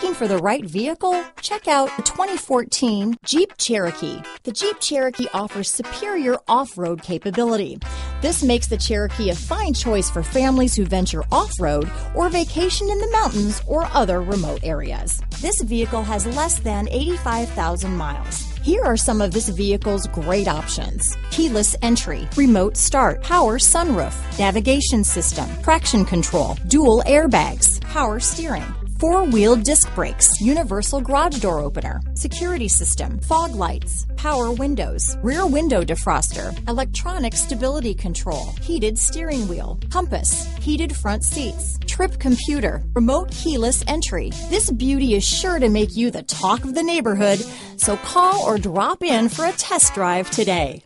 Looking for the right vehicle? Check out the 2014 Jeep Cherokee. The Jeep Cherokee offers superior off-road capability. This makes the Cherokee a fine choice for families who venture off-road or vacation in the mountains or other remote areas. This vehicle has less than 85,000 miles. Here are some of this vehicle's great options. Keyless entry, remote start, power sunroof, navigation system, traction control, dual airbags, power steering, four-wheel disc brakes, universal garage door opener, security system, fog lights, power windows, rear window defroster, electronic stability control, heated steering wheel, compass, heated front seats, trip computer, remote keyless entry. This beauty is sure to make you the talk of the neighborhood, so call or drop in for a test drive today.